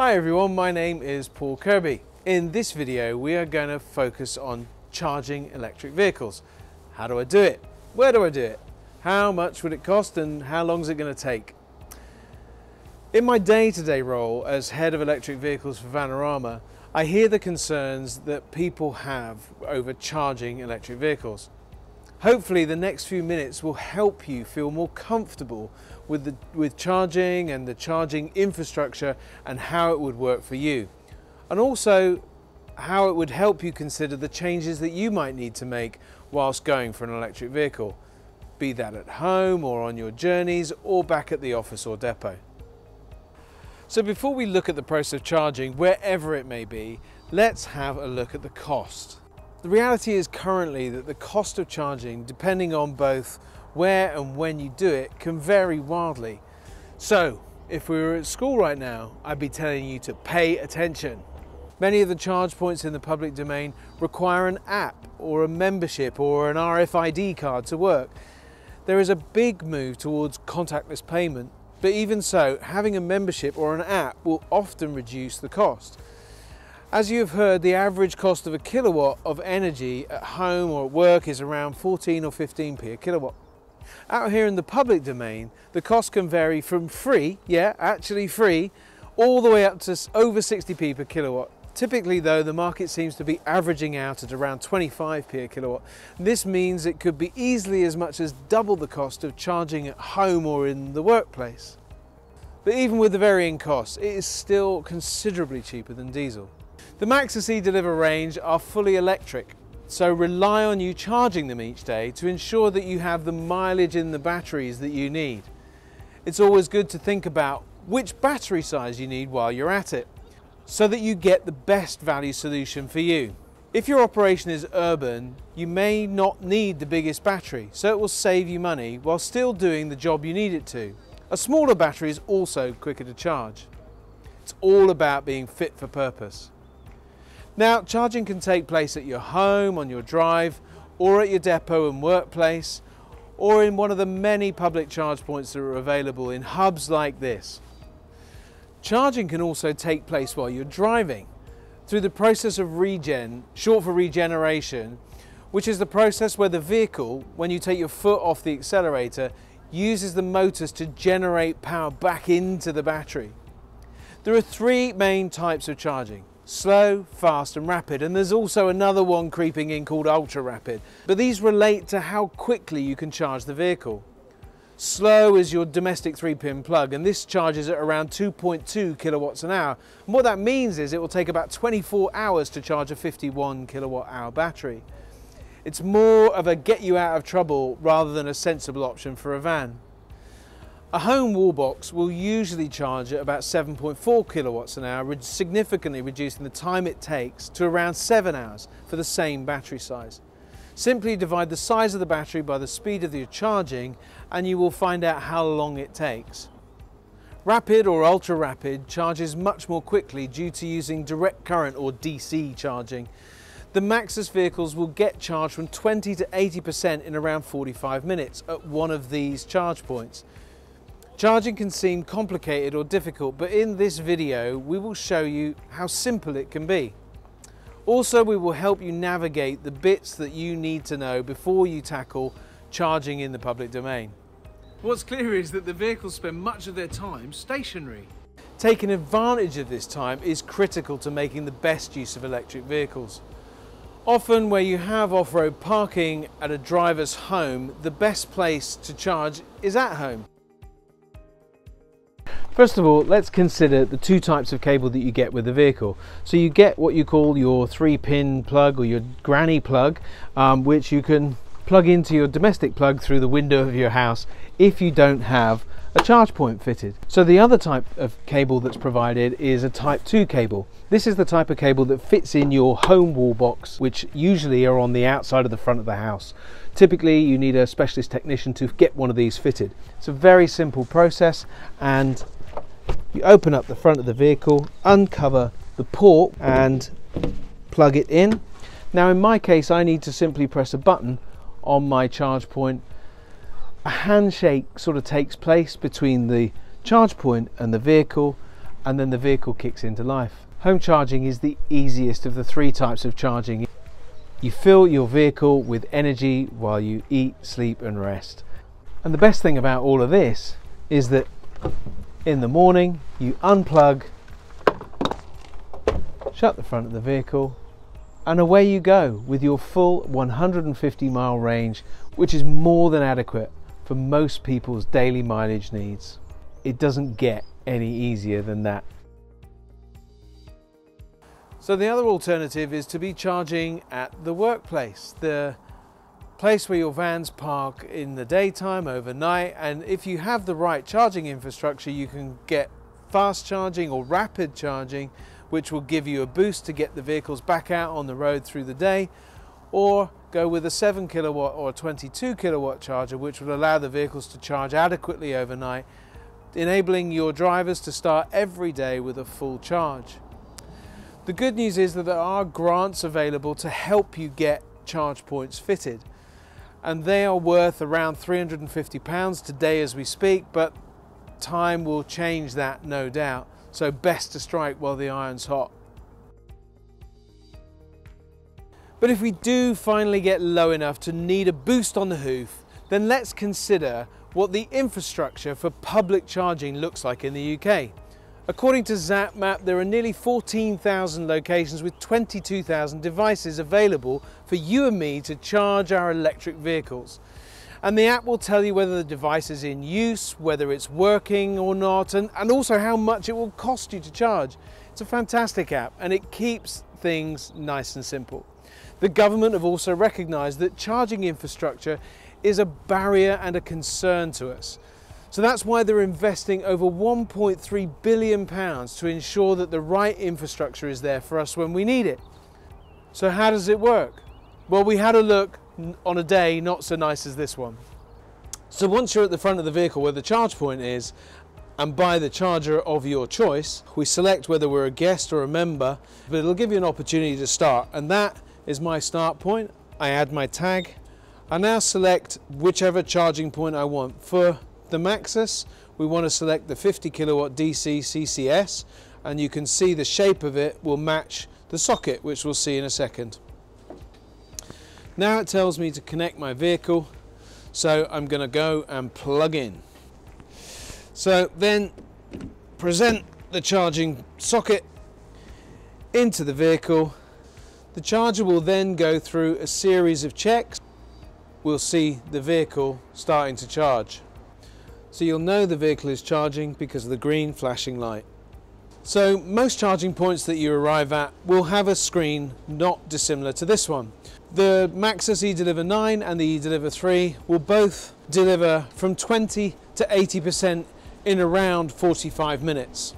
Hi everyone, my name is Paul Kirby. In this video we are going to focus on charging electric vehicles. How do I do it? Where do I do it? How much would it cost and how long is it going to take? In my day-to-day -day role as head of electric vehicles for Vanarama, I hear the concerns that people have over charging electric vehicles. Hopefully the next few minutes will help you feel more comfortable with, the, with charging and the charging infrastructure and how it would work for you. And also how it would help you consider the changes that you might need to make whilst going for an electric vehicle, be that at home or on your journeys or back at the office or depot. So before we look at the process of charging, wherever it may be, let's have a look at the cost. The reality is currently that the cost of charging, depending on both where and when you do it, can vary wildly. So, if we were at school right now, I'd be telling you to pay attention. Many of the charge points in the public domain require an app or a membership or an RFID card to work. There is a big move towards contactless payment, but even so, having a membership or an app will often reduce the cost. As you have heard, the average cost of a kilowatt of energy at home or at work is around 14 or 15p a kilowatt. Out here in the public domain, the cost can vary from free, yeah, actually free, all the way up to over 60p per kilowatt. Typically though, the market seems to be averaging out at around 25p a kilowatt. This means it could be easily as much as double the cost of charging at home or in the workplace. But even with the varying costs, it is still considerably cheaper than diesel. The Maxus e-Deliver range are fully electric, so rely on you charging them each day to ensure that you have the mileage in the batteries that you need. It's always good to think about which battery size you need while you're at it, so that you get the best value solution for you. If your operation is urban, you may not need the biggest battery, so it will save you money while still doing the job you need it to. A smaller battery is also quicker to charge. It's all about being fit for purpose. Now, charging can take place at your home, on your drive, or at your depot and workplace, or in one of the many public charge points that are available in hubs like this. Charging can also take place while you're driving through the process of regen, short for regeneration, which is the process where the vehicle, when you take your foot off the accelerator, uses the motors to generate power back into the battery. There are three main types of charging slow, fast and rapid. And there's also another one creeping in called ultra rapid. But these relate to how quickly you can charge the vehicle. Slow is your domestic three pin plug and this charges at around 2.2 kilowatts an hour. And what that means is it will take about 24 hours to charge a 51 kilowatt hour battery. It's more of a get you out of trouble rather than a sensible option for a van. A home wall box will usually charge at about 7.4 kilowatts an hour, significantly reducing the time it takes to around 7 hours for the same battery size. Simply divide the size of the battery by the speed of your charging and you will find out how long it takes. Rapid or ultra rapid charges much more quickly due to using direct current or DC charging. The Maxus vehicles will get charged from 20 to 80% in around 45 minutes at one of these charge points. Charging can seem complicated or difficult, but in this video, we will show you how simple it can be. Also, we will help you navigate the bits that you need to know before you tackle charging in the public domain. What's clear is that the vehicles spend much of their time stationary. Taking advantage of this time is critical to making the best use of electric vehicles. Often where you have off-road parking at a driver's home, the best place to charge is at home. First of all, let's consider the two types of cable that you get with the vehicle. So you get what you call your three pin plug or your granny plug, um, which you can plug into your domestic plug through the window of your house if you don't have a charge point fitted. So the other type of cable that's provided is a type 2 cable. This is the type of cable that fits in your home wall box, which usually are on the outside of the front of the house. Typically you need a specialist technician to get one of these fitted. It's a very simple process and you open up the front of the vehicle, uncover the port and plug it in. Now in my case I need to simply press a button on my charge point. A handshake sort of takes place between the charge point and the vehicle and then the vehicle kicks into life. Home charging is the easiest of the three types of charging. You fill your vehicle with energy while you eat, sleep and rest. And the best thing about all of this is that in the morning you unplug, shut the front of the vehicle and away you go with your full 150 mile range which is more than adequate for most people's daily mileage needs. It doesn't get any easier than that. So the other alternative is to be charging at the workplace, the place where your vans park in the daytime, overnight, and if you have the right charging infrastructure, you can get fast charging or rapid charging, which will give you a boost to get the vehicles back out on the road through the day, or go with a 7 kilowatt or a 22 kilowatt charger, which will allow the vehicles to charge adequately overnight, enabling your drivers to start every day with a full charge. The good news is that there are grants available to help you get charge points fitted and they are worth around £350 today as we speak but time will change that no doubt so best to strike while the iron's hot. But if we do finally get low enough to need a boost on the hoof then let's consider what the infrastructure for public charging looks like in the UK. According to ZapMap, there are nearly 14,000 locations with 22,000 devices available for you and me to charge our electric vehicles. And the app will tell you whether the device is in use, whether it's working or not, and, and also how much it will cost you to charge. It's a fantastic app and it keeps things nice and simple. The government have also recognised that charging infrastructure is a barrier and a concern to us. So that's why they're investing over 1.3 billion pounds to ensure that the right infrastructure is there for us when we need it. So how does it work? Well, we had a look on a day not so nice as this one. So once you're at the front of the vehicle where the charge point is and buy the charger of your choice, we select whether we're a guest or a member, but it'll give you an opportunity to start. And that is my start point. I add my tag. I now select whichever charging point I want. For the Maxus, we want to select the 50 kilowatt DC CCS and you can see the shape of it will match the socket which we'll see in a second. Now it tells me to connect my vehicle so I'm going to go and plug in. So then present the charging socket into the vehicle. The charger will then go through a series of checks. We'll see the vehicle starting to charge. So you'll know the vehicle is charging because of the green flashing light. So most charging points that you arrive at will have a screen not dissimilar to this one. The Maxus eDeliver 9 and the eDeliver 3 will both deliver from 20 to 80% in around 45 minutes.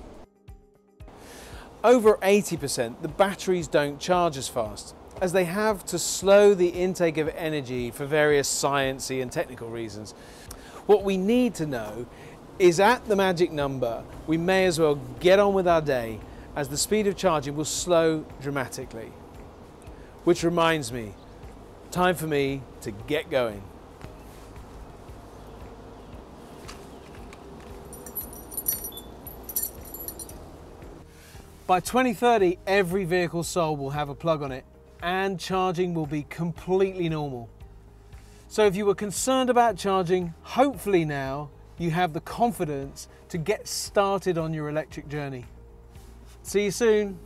Over 80% the batteries don't charge as fast as they have to slow the intake of energy for various sciencey and technical reasons. What we need to know is at the magic number, we may as well get on with our day as the speed of charging will slow dramatically. Which reminds me, time for me to get going. By 2030, every vehicle sold will have a plug on it and charging will be completely normal. So if you were concerned about charging, hopefully now you have the confidence to get started on your electric journey. See you soon.